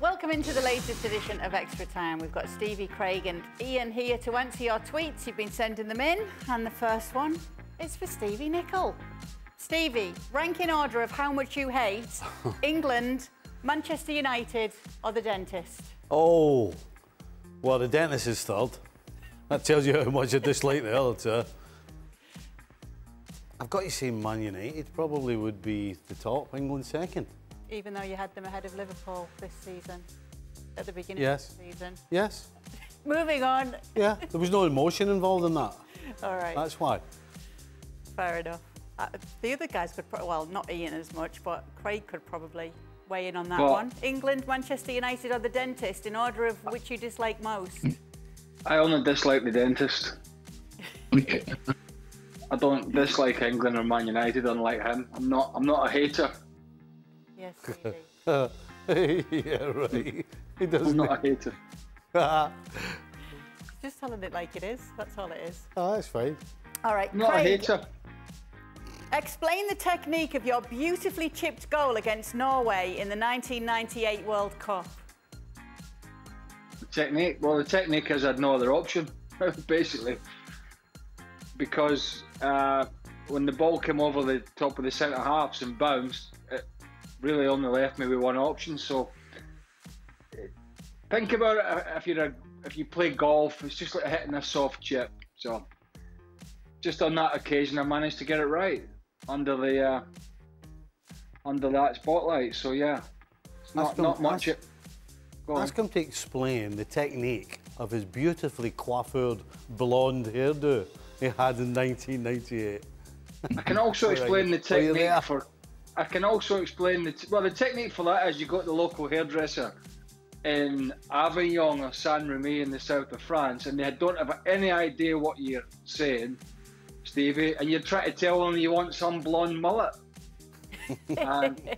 Welcome into the latest edition of Extra Time. We've got Stevie, Craig, and Ian here to answer your tweets. You've been sending them in, and the first one is for Stevie Nicol. Stevie, rank in order of how much you hate England, Manchester United, or the dentist. Oh, well, the dentist is third. That tells you how much I dislike the other two. I've got to say Man United probably would be the top, England second. Even though you had them ahead of Liverpool this season, at the beginning Yes. of the season. Yes, Moving on. yeah, there was no emotion involved in that. All right, That's why. fair enough. Uh, the other guys could, pro- well, not Ian as much, but Craig could probably weigh in on that Well- one. England, Manchester United, or the dentist, in order of which you dislike most. I only dislike the dentist. I don't dislike England or Man United, unlike him. I'm not. I'm not a hater. Yes, Stevie. yeah, right. He I'm doesn't. not a hater. Just telling it like it is. That's all it is. Oh, that's fine. All right, I'm not a Craig, hater. explain the technique of your beautifully chipped goal against Norway in the 1998 World Cup. The technique. Well, the technique is I had no other option, basically, because uh, when the ball came over the top of the centre halves and bounced, it really only left me with one option. So think about it. uh, If you're a, if you play golf, it's just like hitting a soft chip. So just on that occasion, I managed to get it right under the uh, under that spotlight. So yeah, it's not Ask not much. ask- It. Ask him to explain the technique of his beautifully coiffured blonde hairdo he had in 1998. I can also explain the technique for. I can also explain the t- well. The technique for that is you go to the local hairdresser in Avignon or Saint Remy in the south of France, and they don't have any idea what you're saying, Stevie, and you're trying to tell them you want some blonde mullet. and,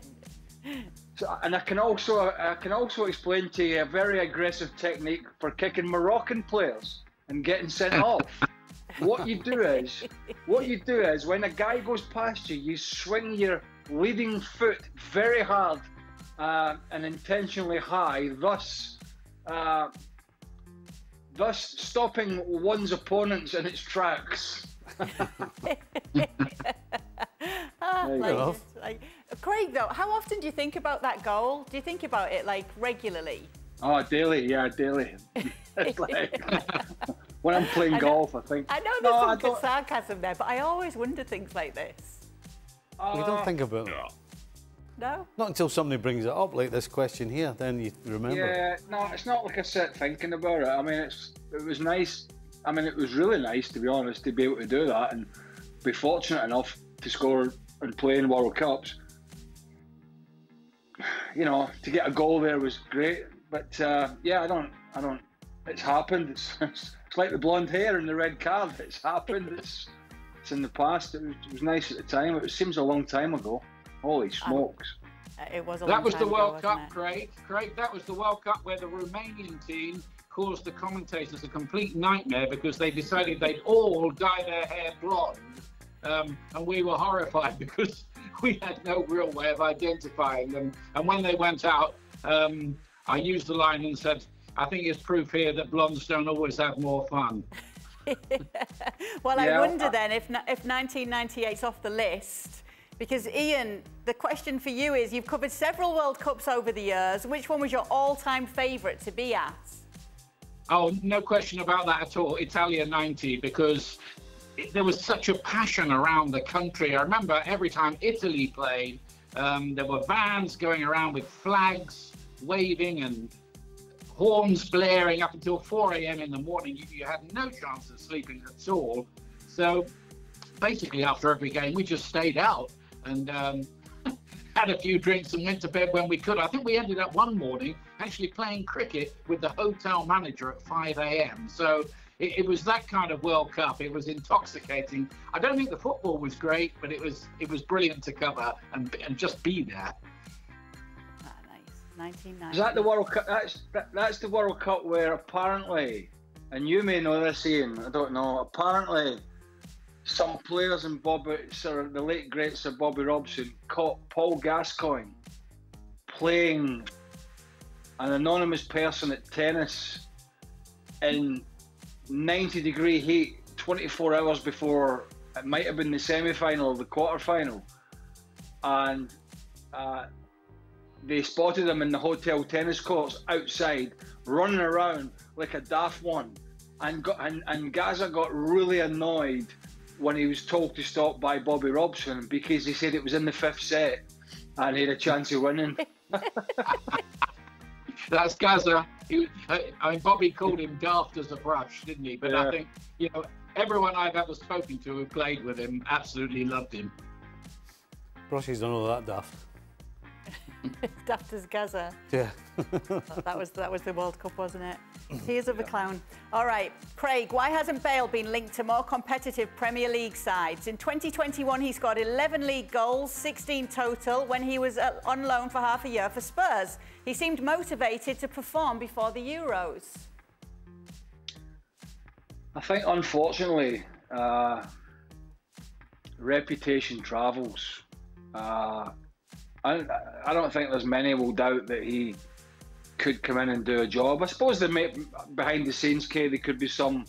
so, and I can also I can also explain to you a very aggressive technique for kicking Moroccan players and getting sent off. What you do is, what you do is, when a guy goes past you, you swing your leading foot very hard uh, and intentionally high, thus, uh, thus stopping one's opponents in its tracks. Ah, like, like- Craig, though, how often do you think about that goal? Do you think about it like regularly? Oh, daily, yeah, daily. Like- when I'm playing I know- golf, I think. I know there's I some sarcasm there, but I always wonder things like this. We Uh, don't think about it. No? Not until somebody brings it up, like this question here, then you remember. Yeah, no, it's not like I sit thinking about it. I mean, it's it was nice. I mean, it was really nice to be honest to be able to do that and be fortunate enough to score and play in World Cups. You know, to get a goal there was great. But uh, yeah, I don't, I don't. It's happened. It's, it's it's like the blonde hair and the red card. It's happened. It's it's in the past. It was, it was nice at the time. It seems a long time ago. Holy smokes! Uh, It was a That long was the time ago, World wasn't Cup. Craig. Craig, that was the World Cup where the Romanian team caused the commentators a complete nightmare because they decided they'd all dye their hair blonde. Um, and we were horrified because we had no real way of identifying them. And when they went out, um, I used the line and said, I think it's proof here that blondes don't always have more fun. Well, I wonder I- then if, if 1998's off the list, because Ian, the question for you is you've covered several World Cups over the years. Which one was your all time favourite to be at? Oh, no question about that at all. Italia 90, because it, there was such a passion around the country. I remember every time Italy played, um, there were vans going around with flags waving and horns blaring up until 4 a.m. in the morning. You, you had no chance of sleeping at all. So basically, after every game, we just stayed out and um, had a few drinks and went to bed when we could. I think we ended up one morning actually playing cricket with the hotel manager at 5 a.m. So it, it was that kind of World Cup. It was intoxicating. I don't think the football was great, but it was it was brilliant to cover and and just be there. Ah, nice. 1990. Is that the World Cup? That's that, that's the World Cup where apparently, and you may know this, Ian. I don't know. Apparently, some players in Bobby, Sir, the late great Sir Bobby Robson, caught Paul Gascoigne playing an anonymous person at tennis in 90 degree heat 24 hours before it might have been the semi final or the quarter final. And uh, they spotted him in the hotel tennis courts outside, running around like a daft one. And, got, and, and Gazza got really annoyed when he was told to stop by Bobby Robson because he said it was in the fifth set and he had a chance of winning. That's Gazza. He, I mean, Bobby called him daft as a brush, didn't he? But yeah. I think, you know, everyone I've ever spoken to who played with him absolutely loved him. Brushy's don't know that daft. daft as Gazza. Yeah. that was that was the World Cup, wasn't it? Tears of a clown. All right, Craig, why hasn't Bale been linked to more competitive Premier League sides? In 2021, he scored 11 league goals, 16 total, when he was uh, on loan for half a year for Spurs. He seemed motivated to perform before the Euros. I think, unfortunately, uh, reputation travels. Uh, I, I don't think there's many will doubt that he could come in and do a job. I suppose there may, behind the scenes, Kay, there could be some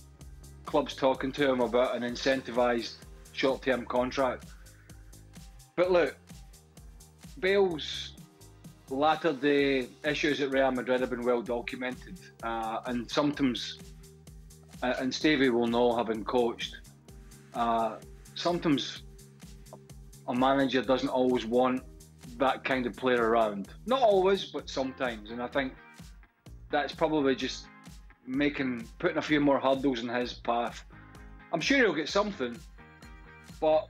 clubs talking to him about an incentivised short-term contract. But look, Bale's latter day issues at Real Madrid have been well documented, uh, and sometimes uh, and Stevie will know, having coached, uh, sometimes a manager doesn't always want that kind of player around. Not always, but sometimes. And I think that's probably just making putting a few more hurdles in his path. I'm sure he'll get something, but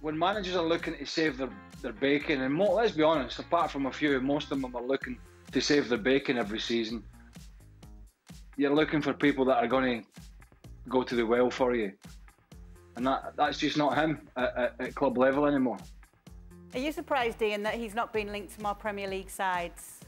when managers are looking to save their, their bacon, and more, let's be honest, apart from a few, most of them are looking to save their bacon every season you're looking for people that are going to go to the well for you, and that that's just not him at, at, at club level anymore. Are you surprised, Ian, that he's not been linked to more Premier League sides?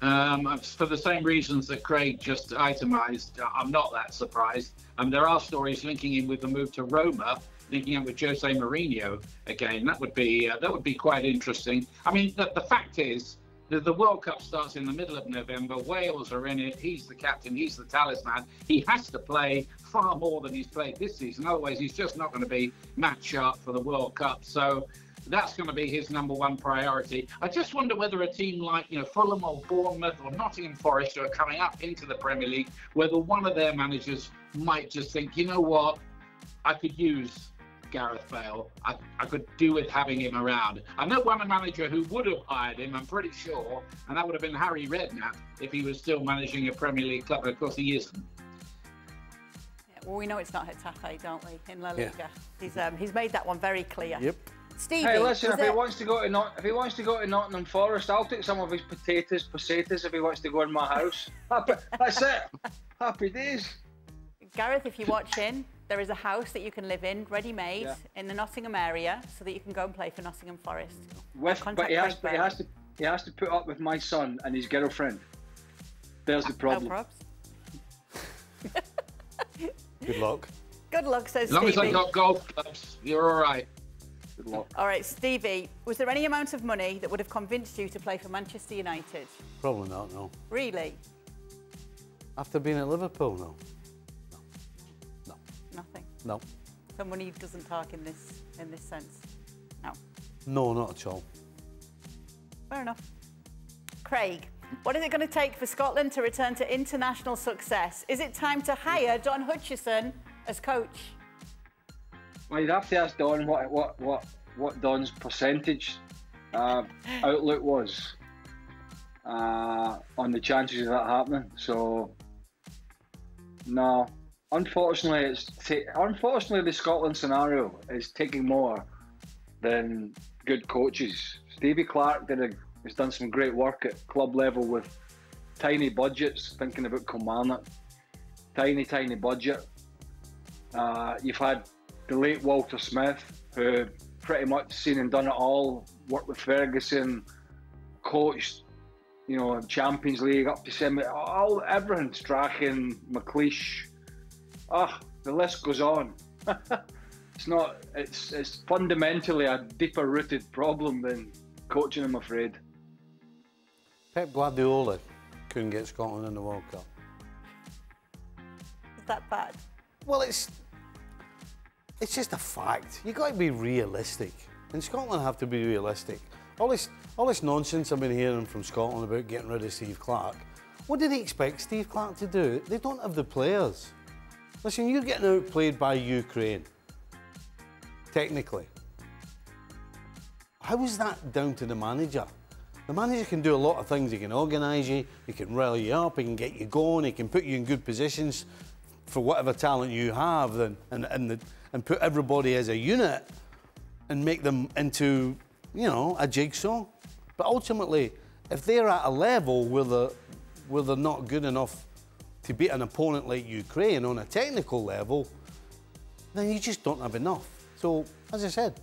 Um, for the same reasons that Craig just itemised, I'm not that surprised. Um, there are stories linking him with the move to Roma, linking him with Jose Mourinho again. That would be uh, that would be quite interesting. I mean, the, the fact is, the, the, World Cup starts in the middle of November. Wales are in it. He's the captain. He's the talisman. He has to play far more than he's played this season. Otherwise, he's just not going to be match sharp for the World Cup. So that's going to be his number one priority. I just wonder whether a team like you know Fulham or Bournemouth or Nottingham Forest who are coming up into the Premier League, whether one of their managers might just think, you know what, I could use Gareth Bale. I, I could do with having him around. I know one manager who would have hired him, I'm pretty sure, and that would have been Harry Redknapp if he was still managing a Premier League club. Of course, he isn't. Yeah, well, we know it's not Getafe, don't we, in La Liga? Yeah. He's, um, he's made that one very clear. Yep. Stevie, hey, listen, if he wants to go to Not- if he wants to go to Nottingham Forest, I'll take some of his potatoes, pesetas if he wants to go in my house. That's it. Happy days. Gareth, if you're watching, there is a house that you can live in, ready-made, yeah. in the Nottingham area, so that you can go and play for Nottingham Forest. With, but he has, but he has to, he has to put up with my son and his girlfriend. There's the problem. No Good luck. Good luck, says As long Stevie. as I got golf clubs, you're all right. Good luck. All right, Stevie, was there any amount of money that would have convinced you to play for Manchester United? Probably not, no. Really? After being at Liverpool, no. No. Nothing. No. Someone who doesn't talk in this in this sense. No. No, not at all. Fair enough. Craig, what is it going to take for Scotland to return to international success? Is it time to hire Don Hutchison as coach? Well, you'd have to ask Don what what what what Don's percentage uh, outlook was uh, on the chances of that happening. So, no, unfortunately, it's unfortunately the Scotland scenario is taking more than good coaches. Stevie Clarke did a, has done some great work at club level with tiny budgets. Thinking about Kilmarnock, tiny tiny budget. Uh, you've had the late Walter Smith, who pretty much seen and done it all. Worked with Ferguson, coached, you know, Champions League up to semi, all everything. Strachan, McLeish, ah, the list goes on. it's not. It's it's fundamentally a deeper rooted problem than coaching. I'm afraid. Pep Guardiola couldn't get Scotland in the World Cup. Is that bad? Well, it's it's just a fact. You've got to be realistic, and Scotland have to be realistic. All this all this nonsense I've been hearing from Scotland about getting rid of Steve Clarke, What do they expect Steve Clarke to do? They don't have the players. Listen, you're getting outplayed by Ukraine. Technically. How is that down to the manager? The manager can do a lot of things. He can organise you, he can rally you up, he can get you going, he can put you in good positions for whatever talent you have and, and, and, the, and put everybody as a unit and make them into, you know, a jigsaw. But ultimately, if they're at a level where they're, where they're not good enough to beat an opponent like Ukraine on a technical level, then you just don't have enough. So, as I said,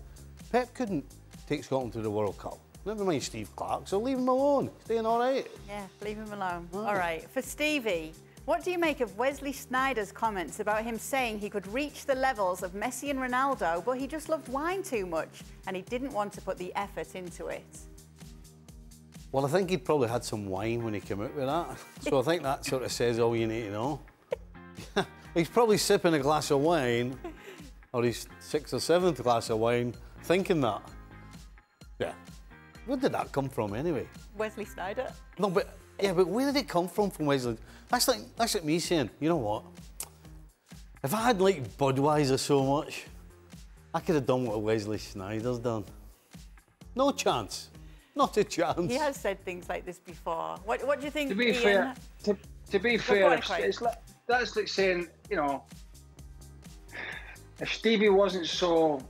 Pep couldn't take Scotland to the World Cup. Never mind Steve Clarke, so leave him alone. He's doing all right. Yeah, leave him alone. All right. For Stevie, what do you make of Wesley Sneijder's comments about him saying he could reach the levels of Messi and Ronaldo, but he just loved wine too much and he didn't want to put the effort into it? Well, I think he'd probably had some wine when he came out with that. So I think that sort of says all you need to know. He's probably sipping a glass of wine, or his sixth or seventh glass of wine, thinking that. Yeah. Where did that come from anyway? Wesley Sneijder? No, but yeah, but where did it come from from Wesley? That's like that's like me saying, you know what? If I had liked Budweiser so much, I could have done what Wesley Sneijder's done. No chance. Not a chance. He has said things like this before. What, what do you think? To be Ian? fair, to, to be go fair, it's, it's like, that's like saying, you know, if Stevie wasn't so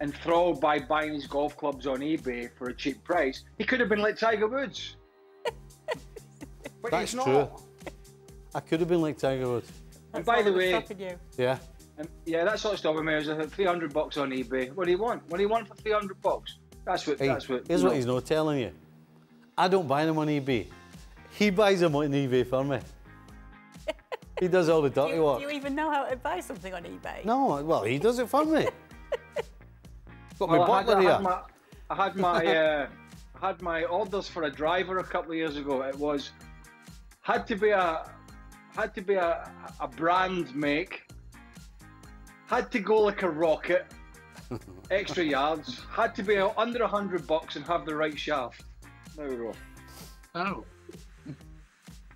enthralled by buying his golf clubs on eBay for a cheap price, he could have been like Tiger Woods. But That's he's not. true. I could have been like Tiger Woods. And That's by all the that was way, stopping you. Yeah. and yeah, that's what's stopping me. Is I think 300 bucks on eBay. What do you want? What do you want for 300 bucks? That's what. Hey, that's what. here's you what he's not telling you. I don't buy them on eBay. He buys them on eBay for me. he does all the Do dirty you, work. do you even know how to buy something on eBay? No, well, he does it for me. Got my Well, I had, butler I here. had my, I had my, uh, I had my orders for a driver a couple of years ago. It was had to be a, had to be a, a brand make. Had to go like a rocket. Extra yards. Had to be under a hundred bucks and have the right shaft. There we go. Oh,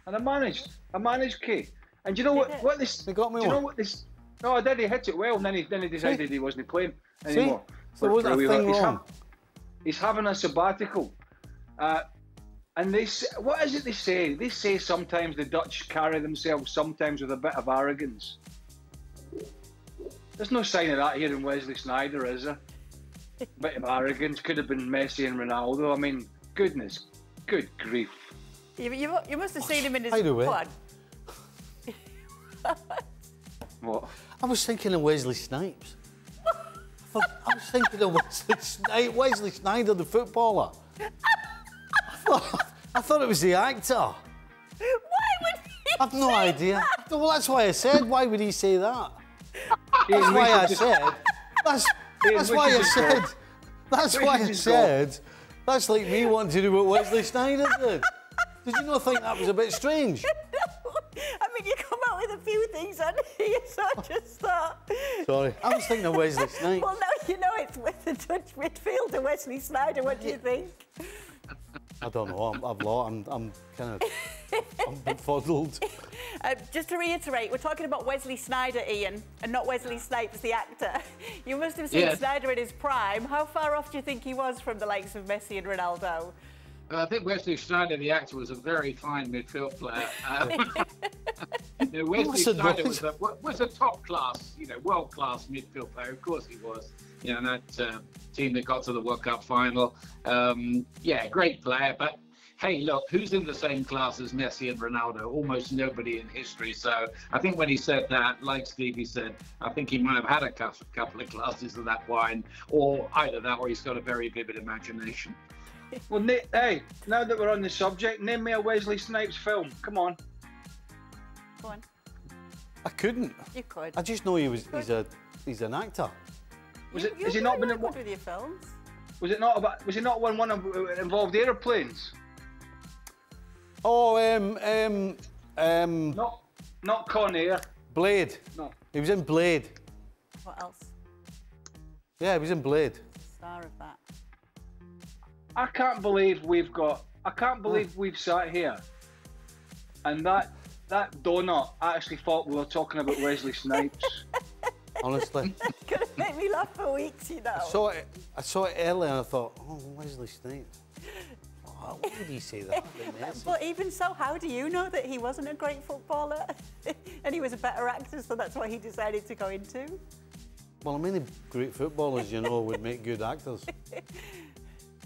And I managed. I managed, Kay. And do you know what? What this? They got me do you know what this? No, I did. He hit it well, and then he then he decided he wasn't playing See? anymore. So wasn't for a wee thing while. He's ha- he's having a sabbatical. Uh, and they say, what is it they say? They say sometimes the Dutch carry themselves sometimes with a bit of arrogance. There's no sign of that here in Wesley Sneijder, is there? A bit of arrogance could have been Messi and Ronaldo. I mean, goodness, good grief. You, you, you must have seen him in his By the way- Go on. What? I was thinking of Wesley Snipes. I, was thinking of Wesley, Sni- Wesley Sneijder, the footballer. I thought, I thought it was the actor. Why would he I've no idea. that? Well, that's why I said, why would he say that? That's why I said. That's, that's why I said. That's why should I said. That's like me wanting to do what Wesley Sneijder did. Did you not think that was a bit strange? I mean, you come out with a few things on here, so I just thought. Sorry, I was thinking of Wesley Snipes. Well, now you know it's with the Dutch midfielder Wesley Sneijder. What do you think? I don't know. I'm, I've lost. I'm, I'm kind of. I'm befuddled. Uh, just to reiterate, we're talking about Wesley Sneijder, Ian, and not Wesley Snipes, the actor. You must have seen Yes. Sneijder in his prime. How far off do you think he was from the likes of Messi and Ronaldo? I think Wesley Sneijder, the actor, was a very fine midfield player. Um, you know, Wesley What's Sneijder was a, was a top class, you know, world class midfield player. Of course he was. You know, that uh, team that got to the World Cup final. Um, yeah, great player. But hey, look, who's in the same class as Messi and Ronaldo? Almost nobody in history. So I think when he said that, like Stevie said, I think he might have had a couple of glasses of that wine, or either that, or he's got a very vivid imagination. Well, na- hey, now that we're on the subject, name me a Wesley Snipes film. Come on. Go on, I couldn't. you could. I just know he was. He's a. He's an actor. Was you, it- you're has he not very been in good one- with your films? Was it not about? Was it not one one of, uh, involved airplanes? Oh, um, um, um, Not, not Con Air. Blade. No. He was in Blade. What else? Yeah, he was in Blade. Star of that. I can't believe we've got. I can't believe we've sat here, and that that donut actually thought we were talking about Wesley Snipes. Honestly, Gonna make me laugh for weeks, you know. I saw it. I saw it earlier, and I thought, oh, Wesley Snipes. Oh, why would he say that? But even so, how do you know that he wasn't a great footballer and he was a better actor, so that's what he decided to go into? Well, many great footballers, you know, would make good actors.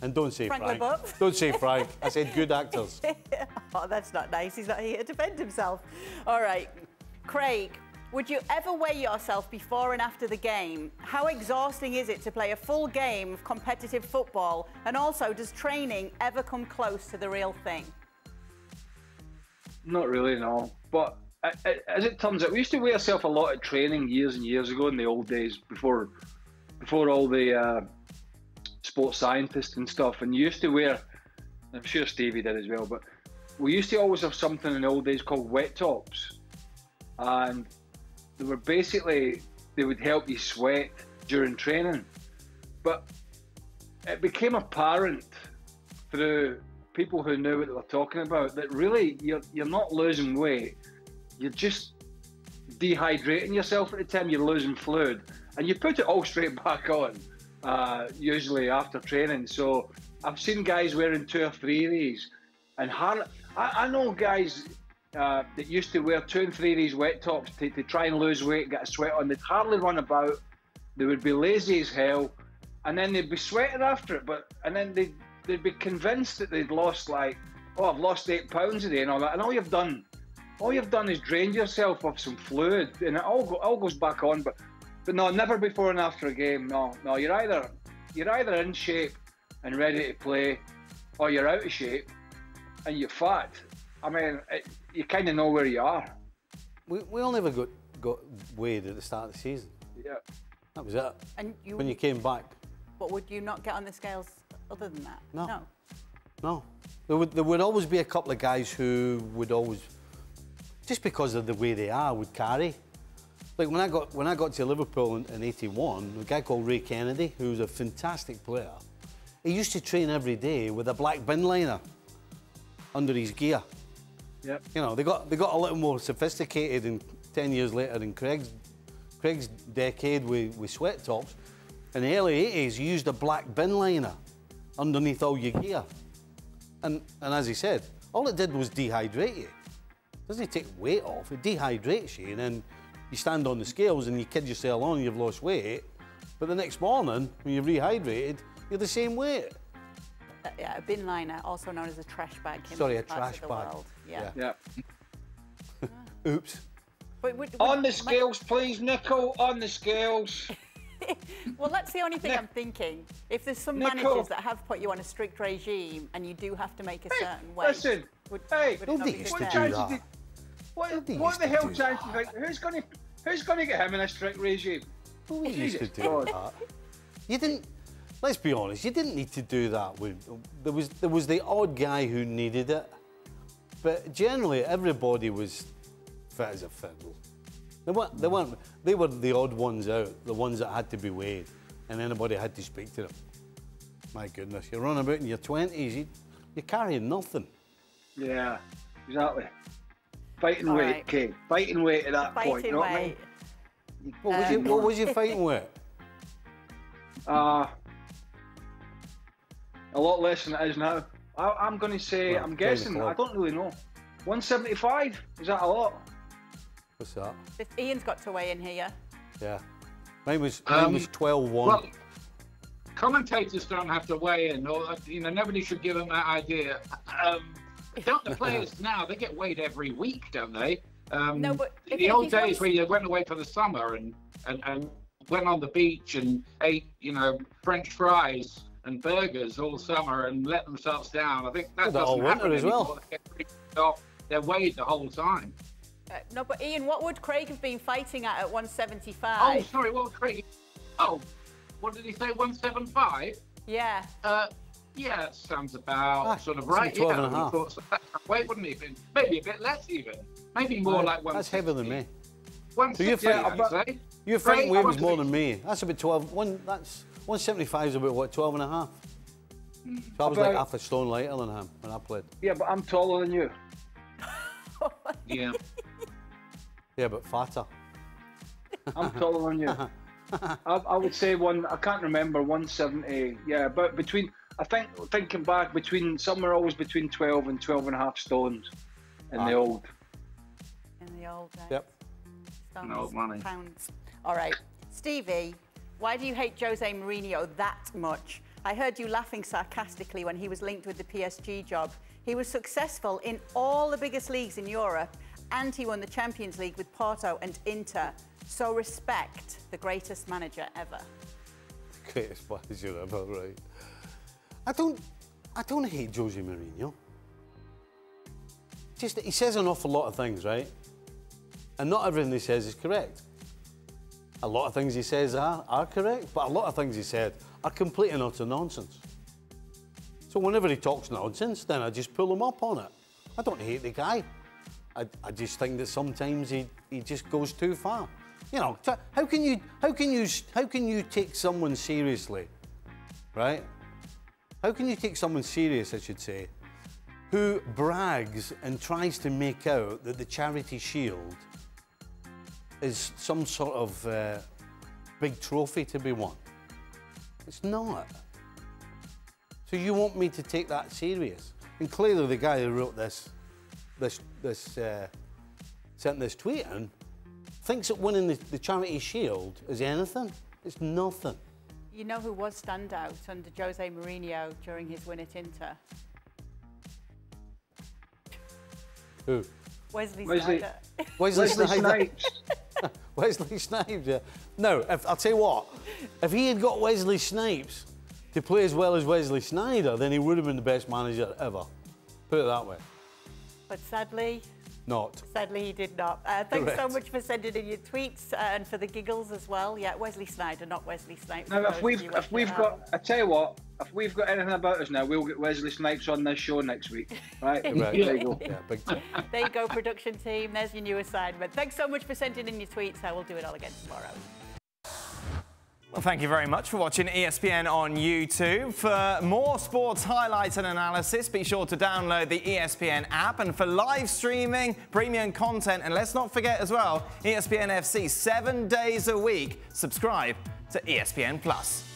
And don't say Frank Frank. Don't say Frank. I said good actors. oh, that's not nice. He's not here to defend himself. All right. Craig, would you ever weigh yourself before and after the game? How exhausting is it to play a full game of competitive football? And also, does training ever come close to the real thing? Not really, no. But as it turns out, we used to weigh ourselves a lot at training years and years ago in the old days before before all the uh, sports scientists and stuff. And you used to wear, I'm sure Stevie did as well, but we used to always have something in the old days called wet tops. And they were basically, they would help you sweat during training. But it became apparent through people who knew what they were talking about that really you're you're not losing weight, you're just dehydrating yourself at the time you're losing fluid, and you put it all straight back on, uh, usually after training. So I've seen guys wearing two or three of these, and I, I know guys. Uh, that used to wear two and three of these wet tops to, to try and lose weight, get a sweat on. They'd hardly run about. They would be lazy as hell, and then they'd be sweating after it. But and then they'd they'd be convinced that they'd lost like, oh, I've lost eight pounds a day and all that. And all you've done, all you've done is drained yourself of some fluid, and it all go, all goes back on. But but no, never before and after a game. No, no, you're either you're either in shape and ready to play, or you're out of shape and you're fat. I mean, it, you kind of know where you are. We, we all never got, got weighed at the start of the season. Yeah. That was it. And you, When you came back, but would you not get on the scales other than that? No. No. no. There would, there would always be a couple of guys who would always, just because of the way they are, would carry. Like when I got when I got to Liverpool in, in '81, a guy called Ray Kennedy, who was a fantastic player, he used to train every day with a black bin liner under his gear. Yep. You know, they got they got a little more sophisticated in ten years later in Craig's Craig's decade with, with sweat tops. In the early 80s, you used a black bin liner underneath all your gear. And and as he said, all it did was dehydrate you. It doesn't take weight off, it dehydrates you, and then you stand on the scales and you kid yourself on you've lost weight. But the next morning, when you're rehydrated, you're the same weight. Uh, yeah, a bin liner, also known as a trash bag. in Sorry, a parts trash of the bag. World. Yeah. Yeah. Yeah. Oops. But would- would- On the might- scales, please, Nicol. On the scales. Well, that's the only thing Nic- I'm thinking. If there's some Nicol. managers that have put you on a strict regime and you do have to make a Hey, certain weight, listen, would, hey, would nobody used to What do that. did- What, Nobody what the hell do chance do you think? Who's going to who's going to get him in a strict regime? Well, we used to do God. that. You didn't. Let's be honest. You didn't need to do that. There was there was the odd guy who needed it, but generally everybody was fit as a fiddle. They weren't. They weren't. They were the odd ones out. The ones that had to be weighed, and anybody had to speak to them. My goodness, you're running about in your twenties. You, you're carrying nothing. Yeah, exactly. Fighting All weight, right. Kay. Fighting weight at that point. Fighting You know what I weight. mean? What was you? What was you fighting with? Uh, a lot less than it is now. I, I'm going to say, Well, I'm guessing, I don't really know. 175? Is that a lot? What's that? This- Ian's got to weigh in here. Yeah, mine was mine Um, was twelve one. Well, commentators don't have to weigh in, or you know, nobody should give them that idea. Um, don't the players now? They get weighed every week, don't they? Um, No, but the if old he's days once- where you went away for the summer and, and and went on the beach and ate, you know, French fries and burgers all summer and let themselves down. I think that Did that all doesn't winter happen as well. They get really off. They're weighed the whole time. Uh, no, but Ian, what would Craig have been fighting at at 175? Oh, sorry, what was Craig? Oh, what did he say? One seven five. Yeah. Uh, Yeah, that sounds about Ah, sort of right. 12 yeah, and a I half. thought so. Wait, wouldn't he? have been? Maybe a bit less even. Maybe more Aye, like one. That's heavier than me. One So you're sixty, fighting- I'd say. Your Right, fighting I was was more than me. That's a bit 12. One, that's 175 is about what 12 and a half. Mm. So I was like About- half a stone lighter than him when I played. Yeah, but I'm taller than you. Oh yeah. Yeah, but fatter. I'm taller than you. I, I would say one. I can't remember 170. Yeah, but between. I think thinking back between somewhere always between 12 and 12 and a half stones in Aye. the old. In the old days. Yep. Stones, No money. Pounds. All right. Stevie, why do you hate Jose Mourinho that much? I heard you laughing sarcastically when he was linked with the PSG job. He was successful in all the biggest leagues in Europe and he won the Champions League with Porto and Inter. So respect the greatest manager ever. Greatest manager ever, right? I don't, I don't hate Jose Mourinho. Just he says an awful lot of things, right? And not everything he says is correct. A lot of things he says are, are correct, but a lot of things he said are complete and utter nonsense. So whenever he talks nonsense, then I just pull him up on it. I don't hate the guy. I, I just think that sometimes he, he just goes too far. You know, how can you how can you how can you take someone seriously, right? How can you take someone serious, I should say, who brags and tries to make out that the Charity Shield is some sort of uh, big trophy to be won? It's not. So you want me to take that serious? And clearly, the guy who wrote this, this, this, uh, sent this tweet in, thinks that winning the, the Charity Shield is anything. It's nothing. You know who was standout under Jose Mourinho during his win at Inter? Who? Wesley, Wesley- Sneijder. Wesley, Wesley Snipes. Wesley Snipes, yeah. No, if, I'll tell you what, if he had got Wesley Snipes to play as well as Wesley Sneijder, then he would have been the best manager ever. Put it that way. But sadly, Not. Sadly, he did not. Uh, thanks so much for sending in your tweets uh, and for the giggles as well. Yeah, Wesley Sneijder, not Wesley Snipes. Now, if we've if we've got, home. I tell you what, if we've got anything about us now, we'll get Wesley Snipes on this show next week, right? Right. There you go. Yeah, big time. There you go, production team. There's your new assignment. Thanks so much for sending in your tweets. I will do it all again tomorrow. Well, thank you very much for watching E ESPN on YouTube. For more sports highlights and analysis, be sure to download the E ESPN app. And for live streaming, premium content, and let's not forget as well, ESPN FC seven days a week. Subscribe to ESPN Plus.